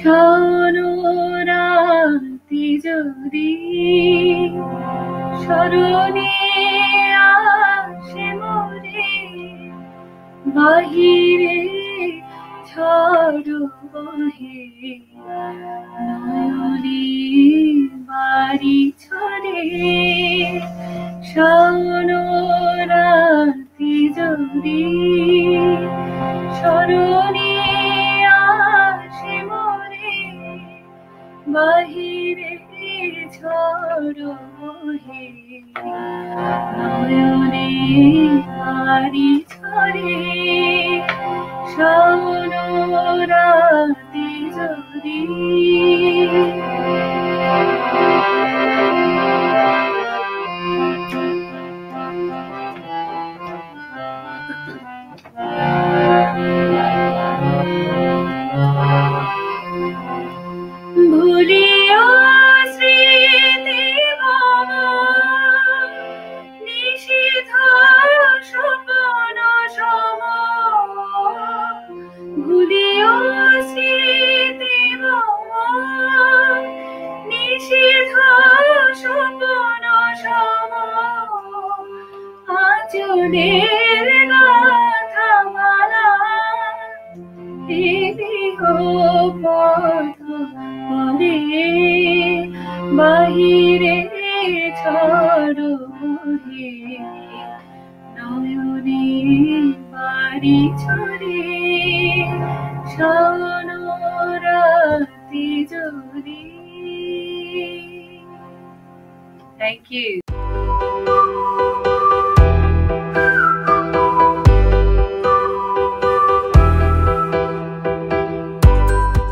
সরুরান্তি যদি স্মরণে আসে মরে বাহিরে ঝড় বহে বাড়ি ছড়ে সরুরান্তি যদি স্মরণে বহে নয়নে বাড়ি ছড়ে রাতি যদি আচরের গাথা মালা। দেহ পথ পরে বাহিরে ঝড় বহে নয়নে বাড়ি ছড়ে রাতি জড়ি। Thank you